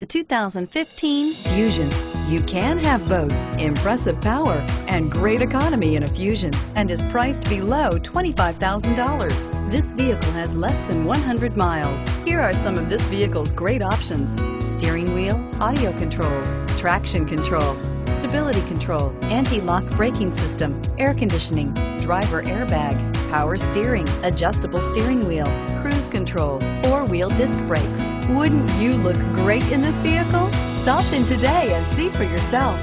The 2015 Fusion. You can have both impressive power and great economy in a Fusion and is priced below $25,000. This vehicle has less than 100 miles. Here are some of this vehicle's great options. Steering wheel, audio controls, traction control, stability control, anti-lock braking system, air conditioning, driver airbag, power steering, adjustable steering wheel, cruise control, four-wheel disc brakes. Wouldn't you look great in this vehicle? Stop in today and see for yourself.